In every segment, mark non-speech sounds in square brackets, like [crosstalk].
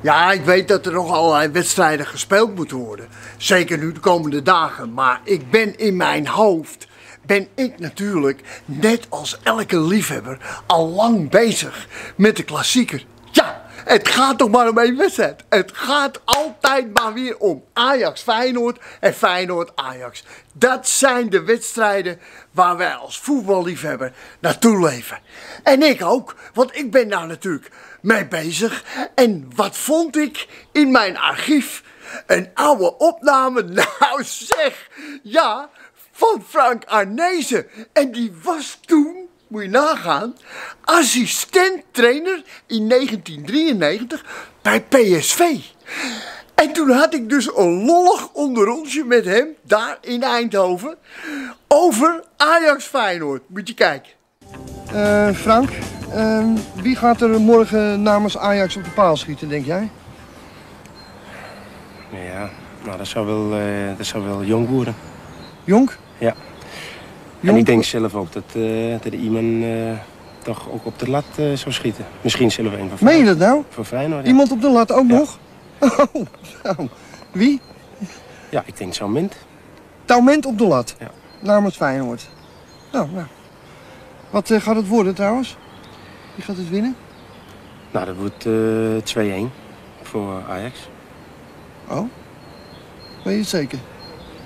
Ja, ik weet dat er nog allerlei wedstrijden gespeeld moeten worden. Zeker nu de komende dagen. Maar ik ben in mijn hoofd, ben ik natuurlijk, net als elke liefhebber, al lang bezig met de klassieker. Het gaat toch maar om één wedstrijd. Het gaat altijd maar weer om Ajax Feyenoord en Feyenoord Ajax. Dat zijn de wedstrijden waar wij als voetballiefhebber naartoe leven. En ik ook, want ik ben daar natuurlijk mee bezig. En wat vond ik in mijn archief? Een oude opname, [laughs] nou zeg, ja, van Frank Arnezen. En die was toen moet je nagaan, assistent-trainer in 1993 bij PSV. En toen had ik dus een lollig onderrondje met hem, daar in Eindhoven, over Ajax Feyenoord. Moet je kijken. Uh, Frank, uh, wie gaat er morgen namens Ajax op de paal schieten, denk jij? Ja, nou dat zou wel, uh, dat zou wel Jong worden. Jong? Ja. En ik denk zelf ook dat, uh, dat iemand uh, toch ook op de lat uh, zou schieten. Misschien zelf een van Meen je dat nou? Voor Feyenoord, ja. Iemand op de lat ook ja. nog? [laughs] Oh, nou. Wie? Ja, ik denk Taument. Taument op de lat? Ja. Namens Feyenoord. Nou, nou. Wat gaat het worden trouwens? Wie gaat het winnen? Nou, dat wordt 2-1 voor Ajax. Oh? Weet je het zeker?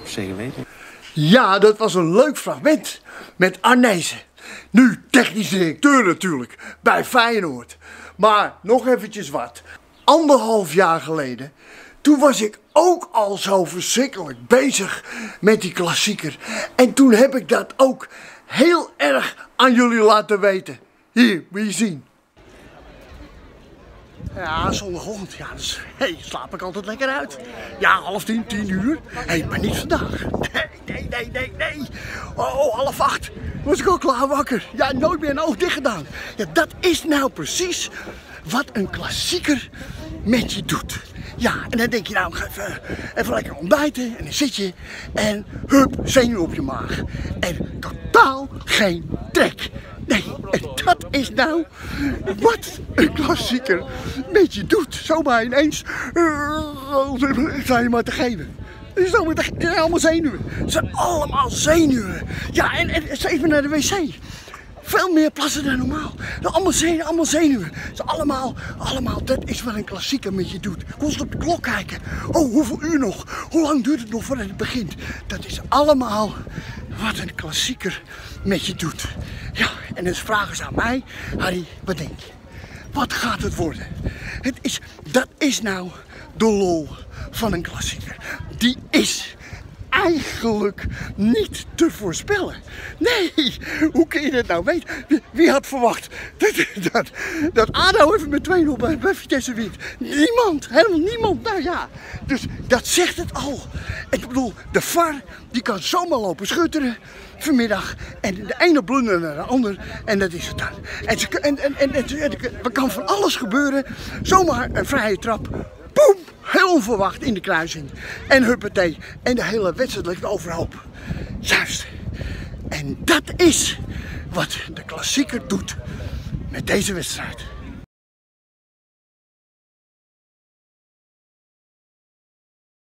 Zeker weten. Ja, dat was een leuk fragment met Arnezen. Nu technisch directeur natuurlijk, bij Feyenoord. Maar nog eventjes wat. Anderhalf jaar geleden, toen was ik ook al zo verschrikkelijk bezig met die klassieker. En toen heb ik dat ook heel erg aan jullie laten weten. Hier, moet je zien. Ja, zondagochtend, ja, dus, hey, slaap ik altijd lekker uit. Ja, half tien, tien uur. Hey, maar niet vandaag. Nee, nee, nee, nee, nee. Oh, oh, half acht was ik al klaar wakker. Ja, nooit meer een oog dicht gedaan. Ja, dat is nou precies wat een klassieker met je doet. Ja, en dan denk je nou, even, even lekker ontbijten en dan zit je en hup, zenuw op je maag. En totaal geen trek. Nee, en is nou wat een klassieker met je doet. Zomaar ineens, uh, sta je maar te geven. Het is allemaal, zenuwen. Het zijn allemaal zenuwen. Ja, en, en even naar de wc. Veel meer plassen dan normaal. Allemaal zenuwen, allemaal zenuwen. Is allemaal, allemaal, dat is wat een klassieker met je doet. Constant op de klok kijken. Oh, hoeveel uur nog? Hoe lang duurt het nog voordat het begint? Dat is allemaal wat een klassieker met je doet. Ja, en dus vragen ze aan mij, Harry, wat denk je? Wat gaat het worden? Het is, dat is nou de lol van een klassieker. Die is eigenlijk niet te voorspellen. Nee, hoe kun je dat nou weten? Wie had verwacht dat, dat, dat ADO even met 2-0 bij, bij Vitesse wint? Niemand, helemaal niemand. Nou ja, dus dat zegt het al. Ik bedoel, de VAR die kan zomaar lopen schutteren vanmiddag. En de ene blunder naar de ander. En dat is het dan. En, en, en, en, en er kan van alles gebeuren. Zomaar een vrije trap. Boem! Heel onverwacht in de kruising. En huppatee. En de hele wedstrijd ligt overhoop. Juist. En dat is wat de klassieker doet met deze wedstrijd.